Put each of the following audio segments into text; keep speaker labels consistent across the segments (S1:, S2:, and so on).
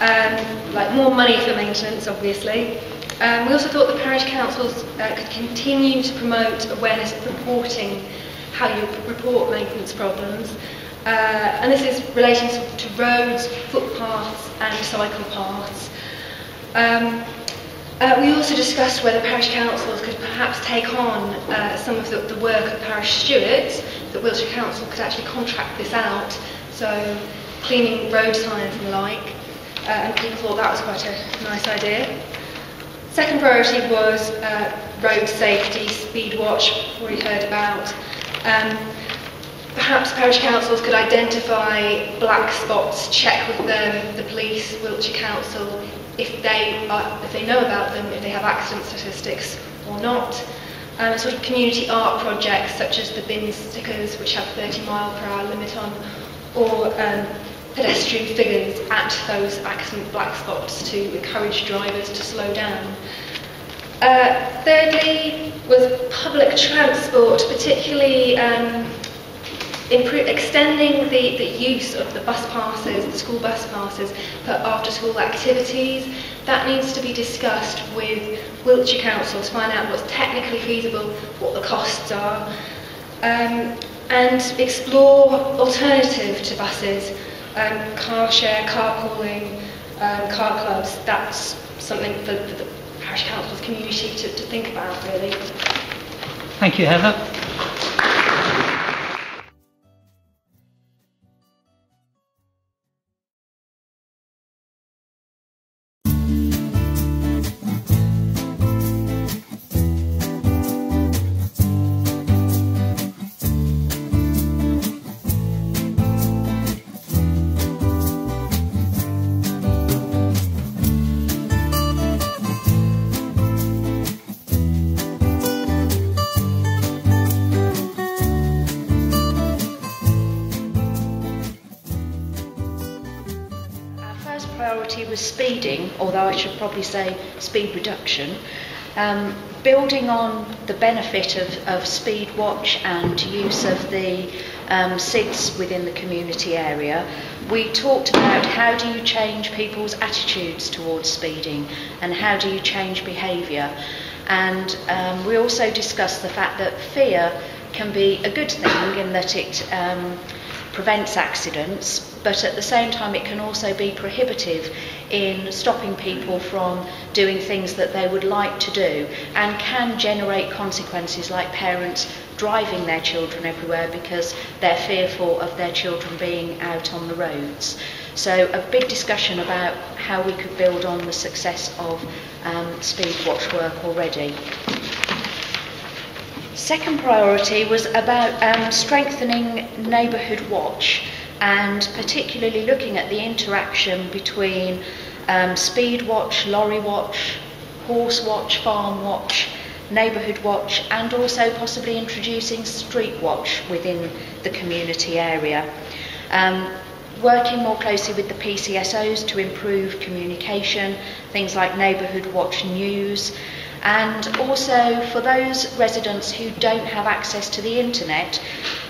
S1: um, like more money for maintenance, obviously. Um, we also thought the parish councils uh, could continue to promote awareness of reporting how you report maintenance problems. Uh, and this is relating to, to roads, footpaths and cycle paths. Um, uh, we also discussed whether parish councils could perhaps take on uh, some of the, the work of parish stewards, that Wiltshire Council could actually contract this out, so cleaning road signs and the like, uh, and people thought that was quite a nice idea. Second priority was uh, road safety, speed watch, already heard about. Um, perhaps parish councils could identify black spots, check with them, the police, Wiltshire Council, if they, are, if they know about them, if they have accident statistics or not. Um, sort of community art projects such as the bin stickers, which have 30 mile per hour limit on, or um, pedestrian figures at those accident black spots to encourage drivers to slow down. Uh, thirdly was public transport, particularly um, extending the, the use of the bus passes, the school bus passes for after school activities. That needs to be discussed with Wiltshire Council to find out what's technically feasible, what the costs are, um, and explore alternative to buses um, car share, carpooling, um, car clubs, that's something for, for the parish council's community to, to think about really.
S2: Thank you, Heather.
S3: Was speeding, although I should probably say speed reduction, um, building on the benefit of, of speed watch and use of the um, SIDS within the community area, we talked about how do you change people's attitudes towards speeding and how do you change behaviour. And um, we also discussed the fact that fear can be a good thing in that it um, prevents accidents, but at the same time it can also be prohibitive in stopping people from doing things that they would like to do and can generate consequences like parents driving their children everywhere because they're fearful of their children being out on the roads. So a big discussion about how we could build on the success of um, speed watch work already. Second priority was about um, strengthening neighbourhood watch and particularly looking at the interaction between um, speed watch, lorry watch, horse watch, farm watch, neighbourhood watch and also possibly introducing street watch within the community area. Um, working more closely with the PCSOs to improve communication, things like neighbourhood watch news, and also for those residents who don't have access to the internet,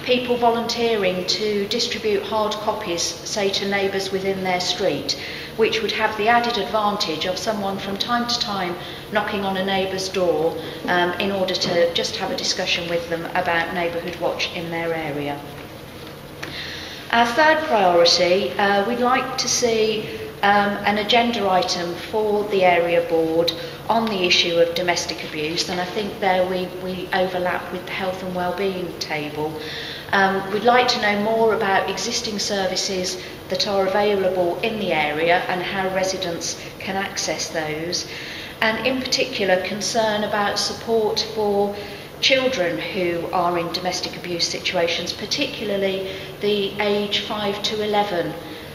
S3: people volunteering to distribute hard copies, say to neighbours within their street, which would have the added advantage of someone from time to time knocking on a neighbour's door um, in order to just have a discussion with them about neighbourhood watch in their area. Our third priority, uh, we'd like to see um, an agenda item for the area board on the issue of domestic abuse, and I think there we, we overlap with the health and wellbeing table. Um, we'd like to know more about existing services that are available in the area and how residents can access those, and in particular concern about support for children who are in domestic abuse situations, particularly the age 5 to 11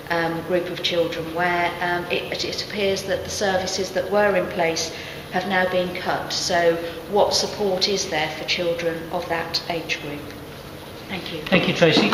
S3: um, group of children, where um, it, it appears that the services that were in place have now been cut. So what support is there for children of that age group? Thank you.
S2: Thank you, Tracy.